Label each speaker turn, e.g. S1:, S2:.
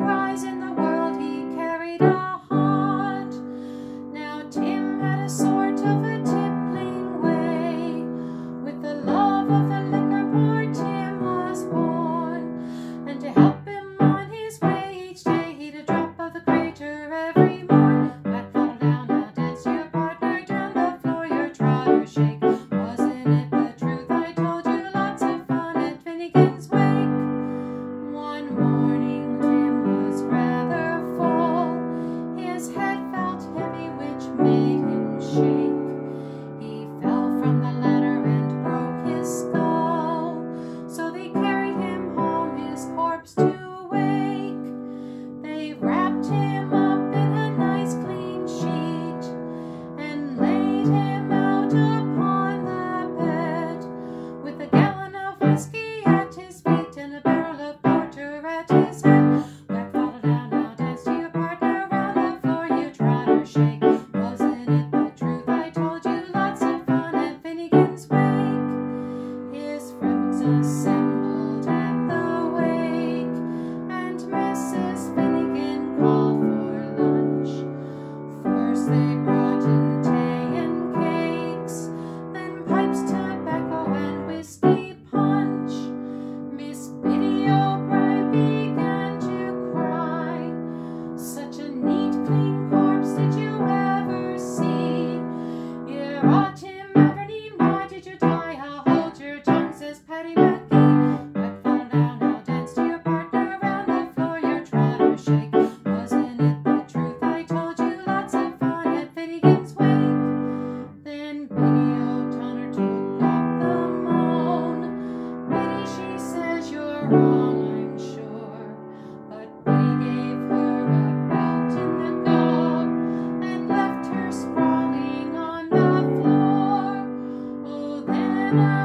S1: rising. Jesus. Na, na.